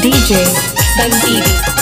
DJ Bandivi.